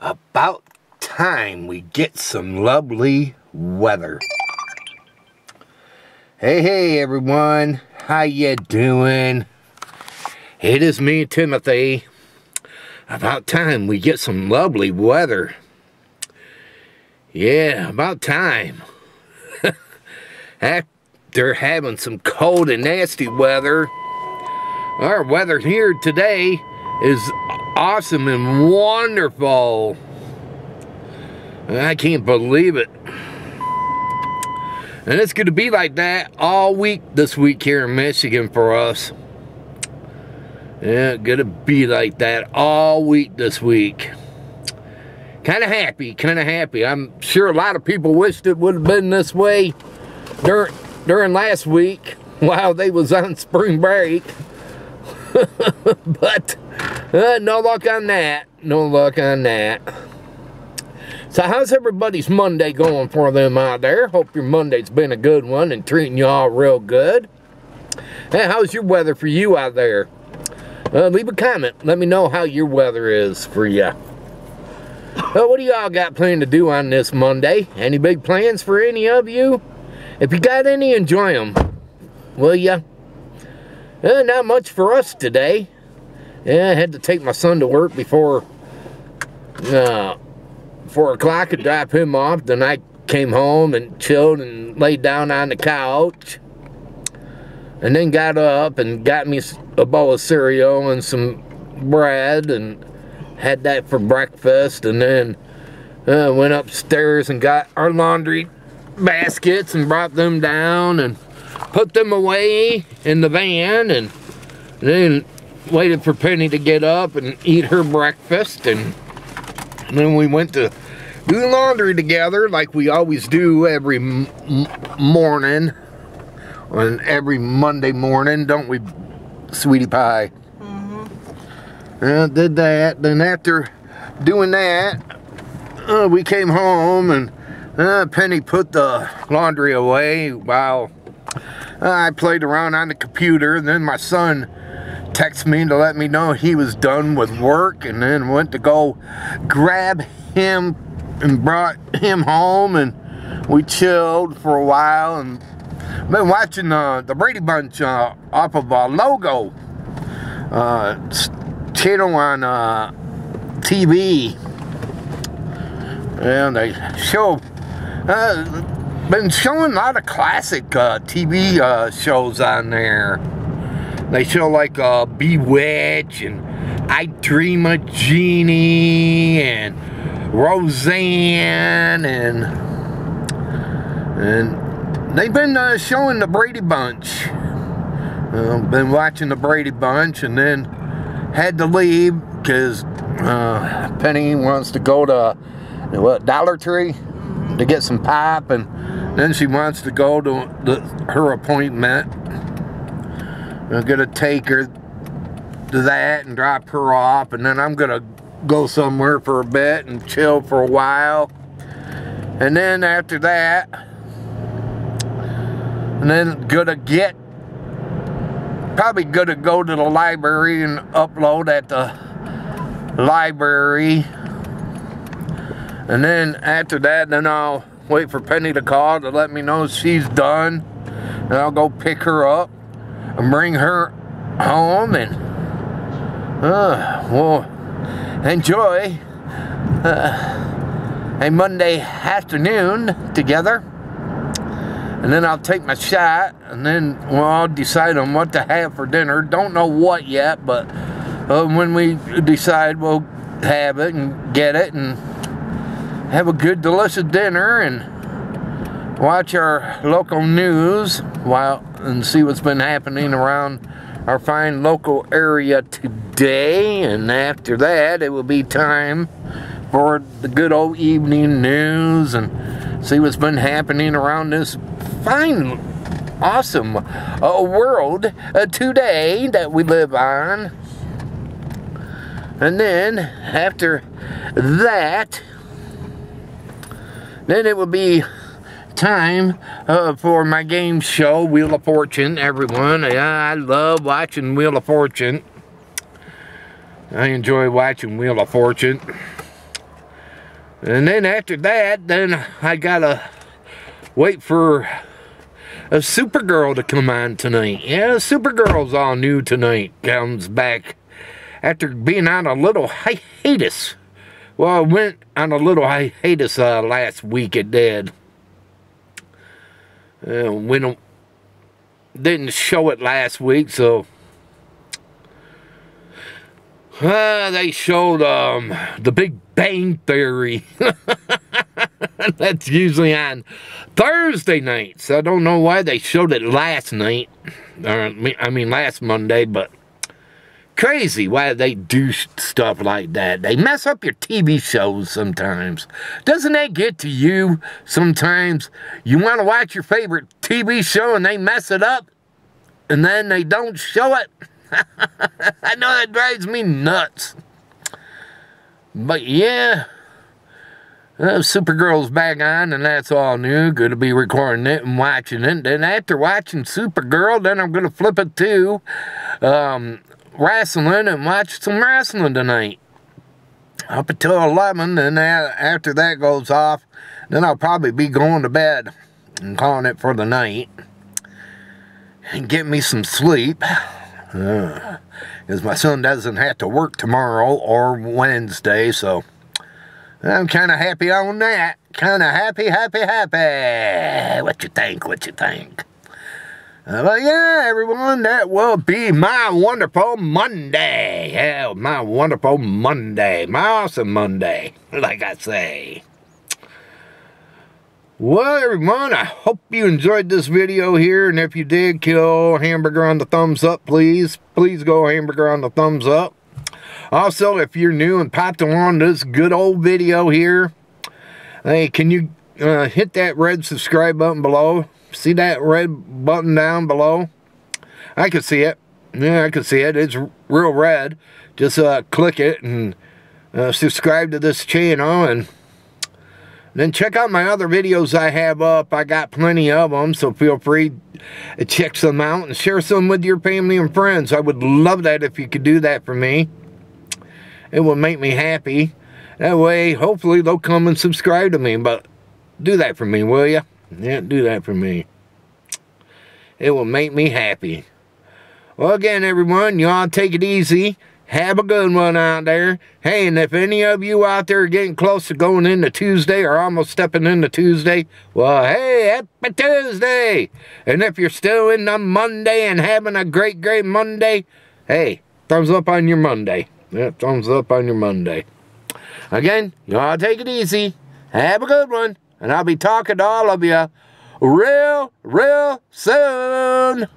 About time we get some lovely weather. Hey, hey, everyone. How you doing? It is me, Timothy. About time we get some lovely weather. Yeah, about time. After having some cold and nasty weather, our weather here today is awesome and wonderful. I can't believe it. And it's going to be like that all week this week here in Michigan for us. Yeah, going to be like that all week this week. Kind of happy, kind of happy. I'm sure a lot of people wished it would have been this way during, during last week while they was on spring break. but uh, no luck on that. No luck on that. So how's everybody's Monday going for them out there? Hope your Monday's been a good one and treating you all real good. Hey, how's your weather for you out there? Uh, leave a comment. Let me know how your weather is for you. Well, what do y'all got planned to do on this Monday? Any big plans for any of you? If you got any, enjoy them. Will ya? Uh, not much for us today. Yeah, I had to take my son to work before uh, 4 o'clock to drop him off. Then I came home and chilled and laid down on the couch. And then got up and got me a bowl of cereal and some bread and had that for breakfast. And then uh, went upstairs and got our laundry baskets and brought them down and put them away in the van and then waited for Penny to get up and eat her breakfast and, then we went to do laundry together like we always do every morning on every Monday morning don't we sweetie pie mm-hmm. uh, did that then after doing that uh, we came home and uh, Penny put the laundry away while I played around on the computer and then my son texted me to let me know he was done with work and then went to go grab him and brought him home and we chilled for a while and been watching uh, the Brady Bunch uh, off of uh, Logo uh, channel on uh, TV and they show uh, been showing a lot of classic uh, TV uh, shows on there. They show like uh, Bewitch and I Dream of Jeannie and Roseanne and and they've been uh, showing the Brady Bunch. Uh, been watching the Brady Bunch and then had to leave because uh, Penny wants to go to what Dollar Tree to get some pop and then she wants to go to the, her appointment. I'm going to take her to that and drop her off. And then I'm going to go somewhere for a bit and chill for a while. And then after that, and then gonna get, probably gonna go to the library and upload at the library. And then after that, then I'll wait for Penny to call to let me know she's done. And I'll go pick her up and bring her home and uh, we'll enjoy uh, a Monday afternoon together. And then I'll take my shot and then we'll decide on what to have for dinner. Don't know what yet, but uh, when we decide, we'll have it and get it and have a good delicious dinner and watch our local news while and see what's been happening around our fine local area today. And after that it will be time for the good old evening news and see what's been happening around this fine awesome uh, world uh, today that we live on. And then after that then it will be time uh, for my game show, Wheel of Fortune, everyone. I love watching Wheel of Fortune. I enjoy watching Wheel of Fortune. And then after that, then I gotta wait for a Supergirl to come on tonight. Yeah, Supergirl's all new tonight. Comes back after being on a little hiatus. Well, I went on a little hiatus uh, last week. It did. Uh, we don't, didn't show it last week, so uh, they showed um, the Big Bang Theory. That's usually on Thursday nights. I don't know why they showed it last night. Or, I mean, last Monday, but crazy why they do stuff like that. They mess up your TV shows sometimes. Doesn't that get to you sometimes? You want to watch your favorite TV show and they mess it up and then they don't show it. I know that drives me nuts. But yeah, uh, Supergirl's back on, and that's all new. Going to be recording it and watching it. Then after watching Supergirl, then I'm going to flip it to um, wrestling and watch some wrestling tonight. Up until 11, then after that goes off, then I'll probably be going to bed and calling it for the night. And get me some sleep. Because uh, my son doesn't have to work tomorrow or Wednesday, so I'm kind of happy on that. Kind of happy, happy, happy. What you think? What you think? Uh, but yeah, everyone, that will be my wonderful Monday. Yeah, my wonderful Monday. My awesome Monday, like I say. Well, everyone, I hope you enjoyed this video here. And if you did, kill hamburger on the thumbs up, please. Please go hamburger on the thumbs up. Also, if you're new and popped on this good old video here, hey, can you uh, hit that red subscribe button below? See that red button down below? I can see it. Yeah, I can see it. It's real red. Just uh, click it and uh, subscribe to this channel and then check out my other videos I have up. I got plenty of them, so feel free to check some out and share some with your family and friends. I would love that if you could do that for me. It would make me happy. That way, hopefully, they'll come and subscribe to me. But do that for me, will you? Yeah, do that for me. It will make me happy. Well, again, everyone, y'all take it easy. Have a good one out there. Hey, and if any of you out there are getting close to going into Tuesday or almost stepping into Tuesday, well, hey, happy Tuesday. And if you're still in the Monday and having a great, great Monday, hey, thumbs up on your Monday. Yeah, thumbs up on your Monday. Again, y'all take it easy. Have a good one. And I'll be talking to all of you real, real soon.